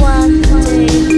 one day.